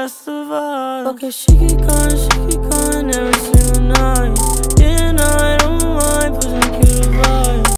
Best of us. Okay, she can come, she can